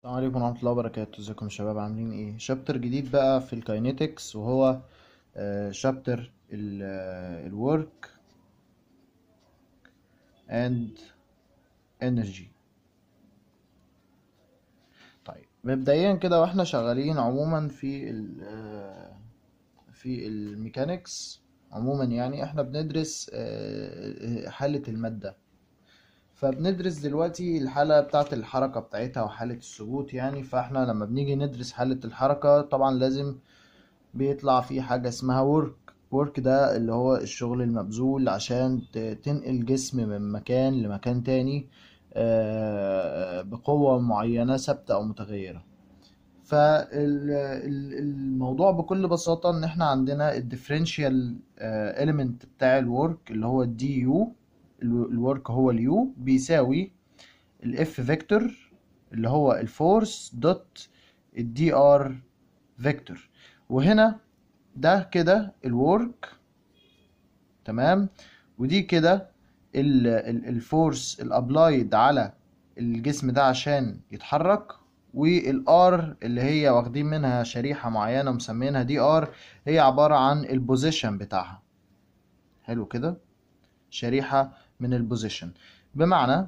السلام عليكم ورحمة الله وبركاته. ازيكم يا شباب؟ عاملين إيه؟ chapter جديد بقى في ال kinetics وهو chapter ال work and energy طيب مبدئيا كده وإحنا شغالين عموما في ال آه، في ال mechanics عموما يعني إحنا بندرس آه، حالة المادة. فبندرس دلوقتي الحالة بتاعة الحركة بتاعتها وحالة الثبوت يعني فاحنا لما بنيجي ندرس حالة الحركة طبعا لازم بيطلع في حاجة اسمها work work ده اللي هو الشغل المبذول عشان تنقل جسم من مكان لمكان تاني آه، بقوة معينة ثابتة أو متغيرة. فالموضوع بكل بساطة إن إحنا عندنا ال differential element بتاع ال work اللي هو ال dU ال work هو ال U بيساوي ال F vector اللي هو ال force dot ال dr vector وهنا ده كده ال work تمام؟ ودي كده ال force ال applied على الجسم ده عشان يتحرك وال r اللي هي واخدين منها شريحة معينة مسمينها dr هي عبارة عن ال position بتاعها. حلو كده؟ شريحة من ال position بمعنى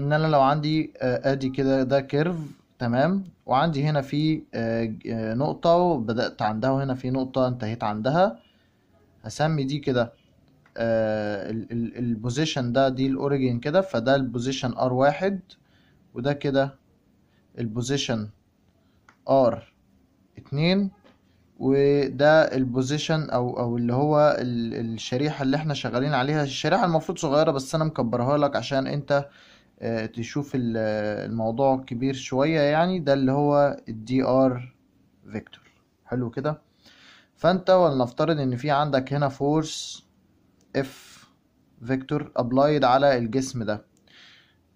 إن أنا لو عندي آه، أدي كده ده curve تمام؟ وعندي هنا في آه، آه، نقطة وبدأت عندها وهنا في نقطة انتهيت عندها هسمي دي كده ال position ده دي ال origin كده فده ال position r واحد وده كده ال position r اتنين وده ال position أو أو اللي هو ال- الشريحة اللي إحنا شغالين عليها. الشريحة المفروض صغيرة بس أنا مكبرها لك عشان أنت آه، تشوف ال- الموضوع كبير شوية يعني. ده اللي هو ال dr vector حلو كده؟ فأنت ولنفترض إن في عندك هنا force F vector applied على الجسم ده.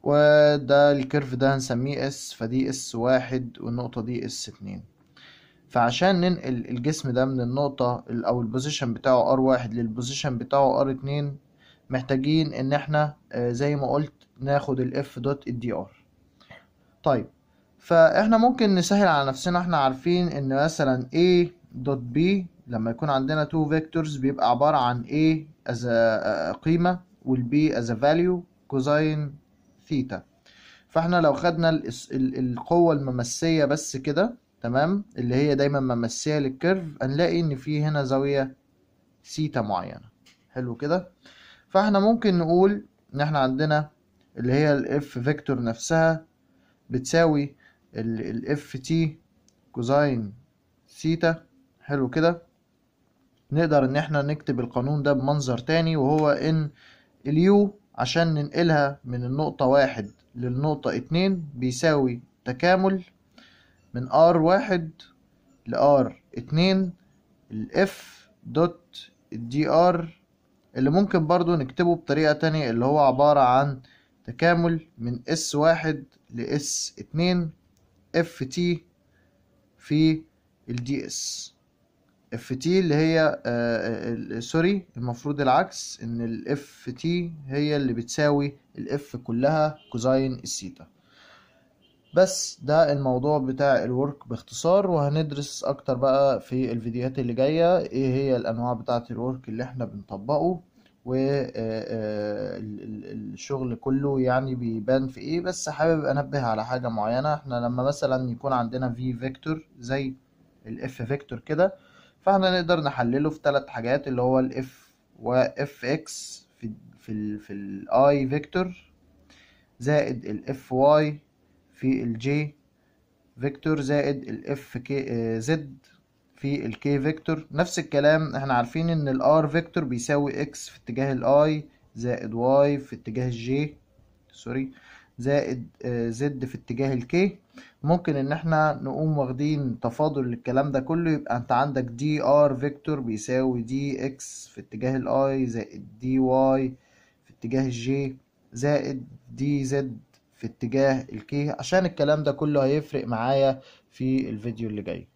وده ال curve ده هنسميه S فدي S واحد والنقطة دي S اتنين. فعشان ننقل الجسم ده من النقطة ال- أو ال position بتاعه r واحد لل position بتاعه r اتنين محتاجين إن إحنا آه، زي ما قلت ناخد ال F dot ال dr طيب فإحنا ممكن نسهل على نفسنا إحنا عارفين إن مثلا A dot B لما يكون عندنا two vectors بيبقى عبارة عن A as a قيمة وال B value كوزين ثيتا فإحنا لو خدنا ال- ال- القوة الممسية بس كده تمام؟ اللي هي دايما ممسية للكيرف هنلاقي إن في هنا زاوية ثيتا معينة. حلو كده؟ فإحنا ممكن نقول إن إحنا عندنا اللي هي الاف فيكتور نفسها بتساوي الاف تي كوزين ثيتا. حلو كده؟ نقدر إن إحنا نكتب القانون ده بمنظر تاني وهو إن ال U عشان ننقلها من النقطة واحد للنقطة اتنين بيساوي تكامل من R واحد ل R اتنين ال F dot ال d R اللي ممكن برضو نكتبه بطريقة تانية اللي هو عبارة عن تكامل من S واحد ل S اتنين F T في ال d S F T اللي هي آه، آه، sorry المفروض العكس إن ال F T هي اللي بتساوي ال F كلها cosine ال theta. بس ده الموضوع بتاع ال work باختصار وهندرس أكتر بقى في الفيديوهات اللي جاية إيه هي الأنواع بتاعة ال work اللي إحنا بنطبقه والشغل كله يعني بيبان في إيه. بس حابب أنبه على حاجة معينة. إحنا لما مثلا يكون عندنا في vector زي ال F vector كده فإحنا نقدر نحلله في ثلاث حاجات اللي هو ال F و F X في في ال i vector زائد ال F Y في ال j vector زائد ال F k Z في ال k vector نفس الكلام إحنا عارفين إن ال R vector بيساوي X في اتجاه ال i زائد Y في اتجاه ال j sorry زائد Z في اتجاه ال k ممكن إن إحنا نقوم واخدين تفاضل للكلام ده كله يبقى أنت عندك d R vector بيساوي d X في اتجاه ال i زائد d Y في اتجاه ال j زائد d Z في اتجاه ال k عشان الكلام ده كله هيفرق معايا في الفيديو اللي جاي.